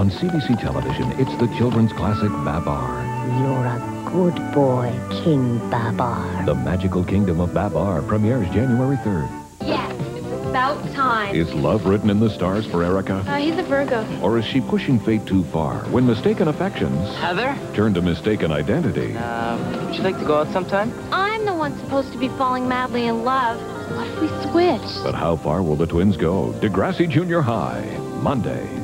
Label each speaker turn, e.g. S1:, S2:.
S1: On CBC television, it's the children's classic Babar.
S2: You're a good boy, King Babar.
S1: The Magical Kingdom of Babar premieres January 3rd.
S3: Yes, it's about time.
S1: Is love written in the stars for Erica?
S3: Uh, he's a Virgo.
S1: Or is she pushing fate too far when mistaken affections
S4: Heather?
S1: turn to mistaken identity?
S4: Uh, would you like to go out sometime?
S3: I'm the one supposed to be falling madly in love. What if we switch?
S1: But how far will the twins go? Degrassi Junior High, Monday.